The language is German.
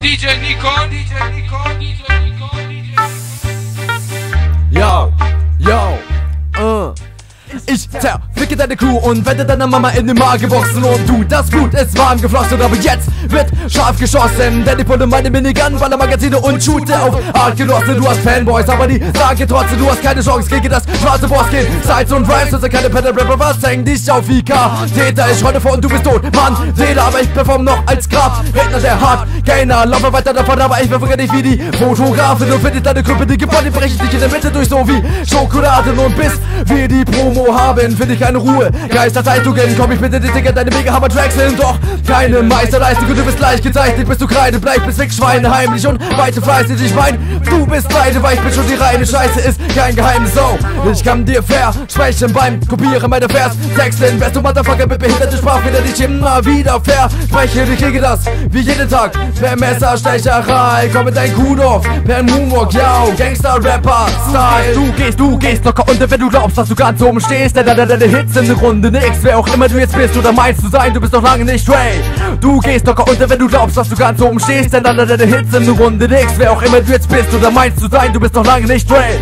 DJ Nikon, DJ Nikon, DJ Nikon. Ich zerficke deine Crew und wette deiner Mama in den Magen boxen Und du, das Blut ist warm geflossen Aber jetzt wird scharf geschossen. Denn ich pulle meine Minigun, baller Magazine und shoote auf Artgenossen Du hast Fanboys, aber die sagen trotzdem Du hast keine Chance gegen das schwarze Boss-Kill Sides und Rhymes, das sind keine Pedal Rapper Was häng dich auf IK? Täter, ich heute vor und du bist tot Mann, Täter, aber ich perform noch als Grab. Redner der Hard, Gainer, laufe weiter davon Aber ich verfolge dich wie die Fotografen Du findest deine Gruppe, die Gebäude breche ich dich in der Mitte durch So wie Schokolade. Und bis wir die Promo haben, finde ich keine Ruhe. Geisterzeitungen, komm ich bitte die Ticket, deine mega Hammer Tracks sind doch keine Meisterleistung. Du bist leicht gezeichnet, bist du Kreide, bleib bis weg, Schweine, heimlich und weite fleißig. Ich mein, du bist beide, weil ich bin schon die reine Scheiße, ist kein Geheimnis. So, ich kann dir versprechen beim Kopieren meiner Vers. Texten, wärst du Motherfucker mit behinderte Sprachfehler, die ich immer wieder verspreche. Ich kriege das wie jeden Tag per Messerstecherei. Komm mit deinem Kuhdorf, per Moonwalk, ja, Gangster-Rapper-Style. Du gehst, du gehst locker unter, wenn du glaubst, dass du ganz oben stehst. Denn deine, deine Hits in der Runde nix. Wer auch immer du jetzt bist oder meinst zu sein, du bist noch lange nicht Ray. Du gehst locker unter, wenn du glaubst, dass du ganz oben stehst. Denn deine Hits in der Runde nix. Wer auch immer du jetzt bist oder meinst zu sein, du bist noch lange nicht Ray.